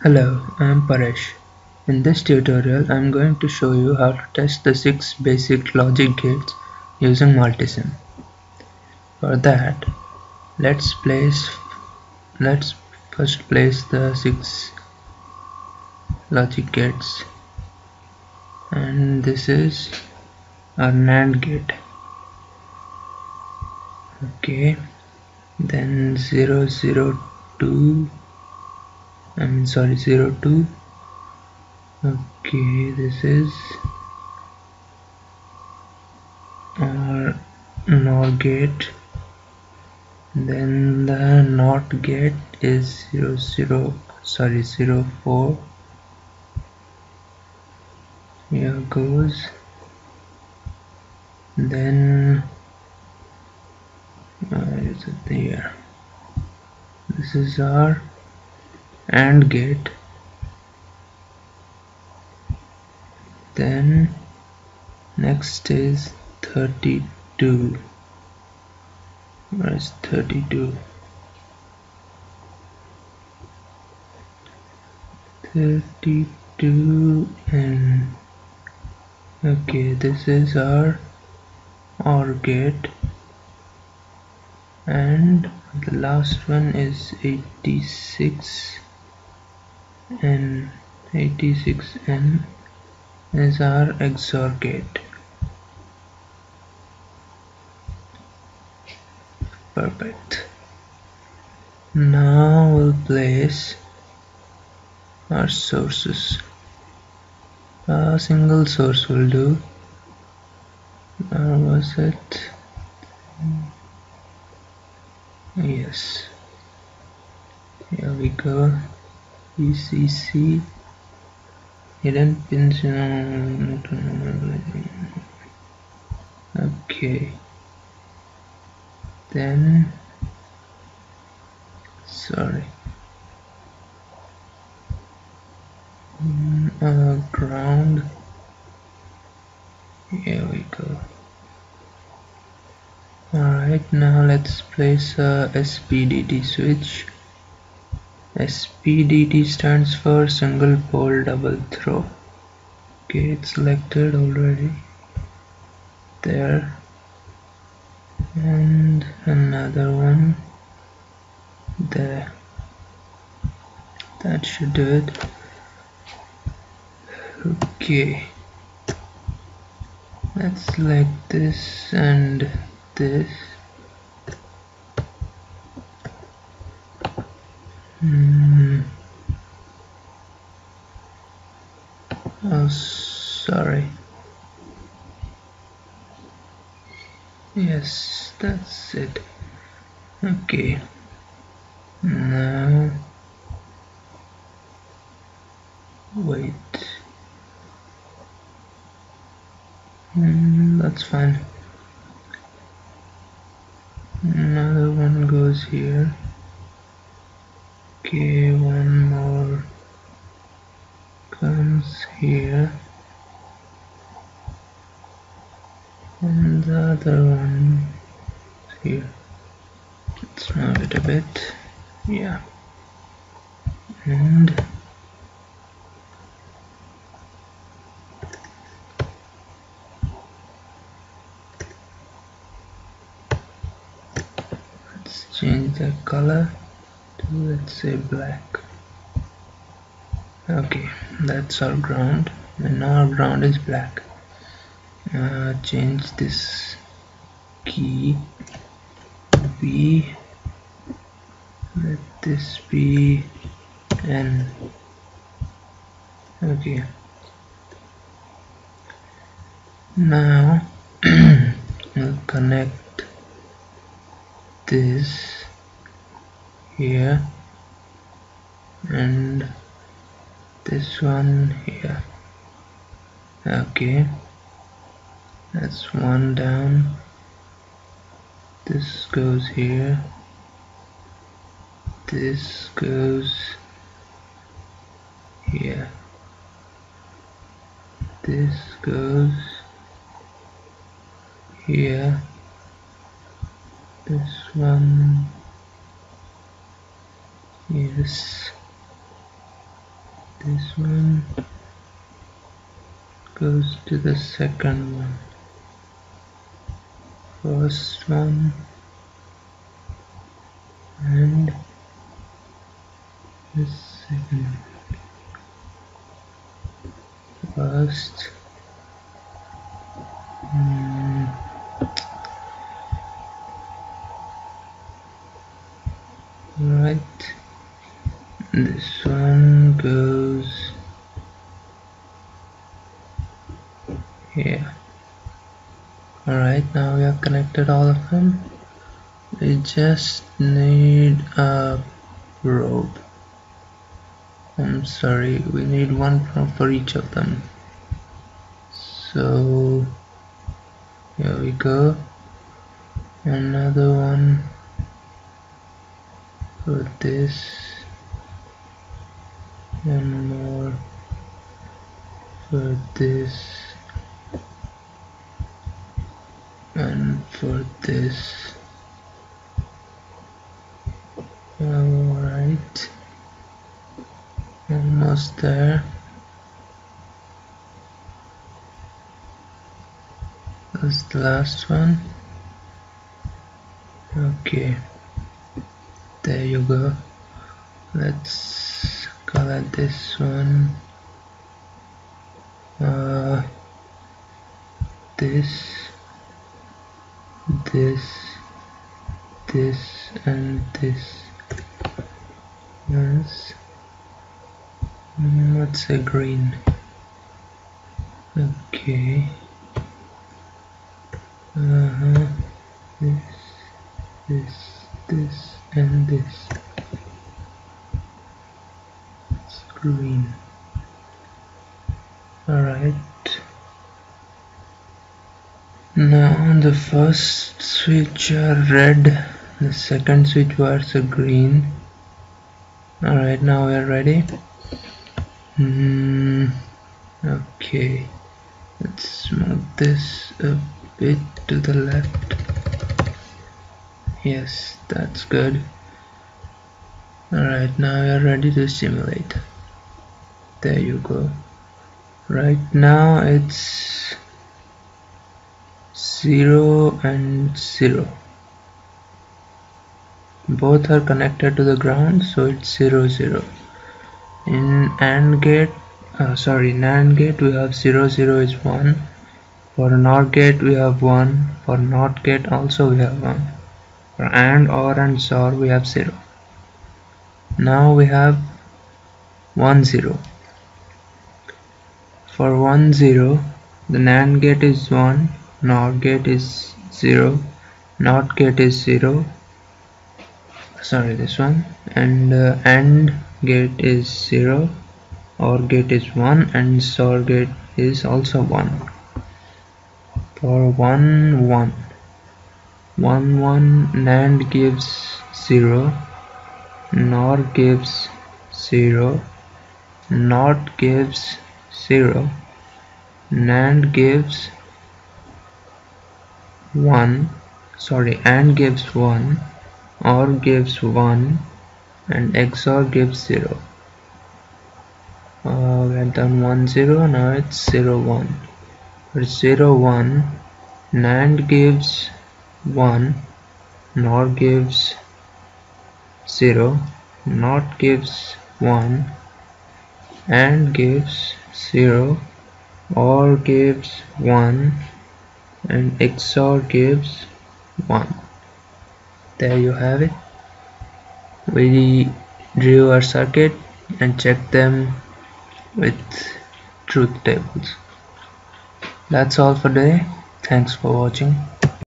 Hello, I am Paresh. In this tutorial I am going to show you how to test the 6 basic logic gates using multisim. For that, let's place let's first place the 6 logic gates and this is our NAND gate. Okay, then 002 I mean sorry 02 okay this is our NOR gate. Then the NOT gate is 00 sorry 04 here goes. Then where is it there? This is our AND get. Then next is 32 where is 32 32 and okay this is our OR gate and the last one is 86 and 86n is our XOR gate. Perfect. Now we'll place our sources. A single source will do. Where was it? Yes. Here we go. VCC hidden pins okay. Then sorry. Mm, uh, ground. Here we go. Alright now let's place a SPDT switch SPDT stands for single pole double throw. Okay it's selected already. There. And another one. There. That should do it. Okay. Let's select this and this Hmm. Oh, sorry. Yes, that's it. Okay. Now, wait. Mm, that's fine. Another one goes here okay one more comes here. And the other one here. Let's move it a bit. Yeah. And let's change the color to let's say black okay that's our ground. And now our ground is black. Uh, change this key. B. Let this be N. Okay. Now we'll connect this here and this one here. Okay. That's one down. This goes here. This goes here. This goes here. This one. Yes this one goes to the second one. First one and the second first mm, right this one goes here. Alright now we have connected all of them. We just need a rope. I'm sorry we need one probe for each of them. So here we go. Another one for this one more for this and for this. Alright. Almost there. That's the last one. Okay. There you go. Let's color this one. Uh, this this this and this. Yes. What's a green? Okay. Uh-huh. This this this and this. It's green. Alright now the first switch are red the second switch was green. Alright now we are ready. Mm, okay. Let's move this a bit to the left. Yes that's good. Alright now we are ready to simulate. There you go. Right now it's 0 and 0 both are connected to the ground so it's 0 0 in AND gate uh, sorry NAND gate we have 0 0 is 1 for NOR gate we have 1 for NOT gate also we have 1 for AND OR and XOR we have 0 now we have 1 0 for 1 0 the NAND gate is 1 NOR gate is 0 NOT gate is 0 sorry this one. And uh, AND gate is 0 OR gate is 1 and XOR gate is also 1 for 1 1 1 1 NAND gives 0 NOR gives 0 NOT gives 0 NAND gives 1 sorry AND gives 1 OR gives 1 and XOR gives 0 uh, we have done 1 0 now it's 0 1 for 0 1 NAND gives 1 NOR gives 0 NOT gives 1 AND gives 0 OR gives 1 and XOR gives 1 there you have it. We drew our circuit and checked them with truth tables. That's all for today. Thanks for watching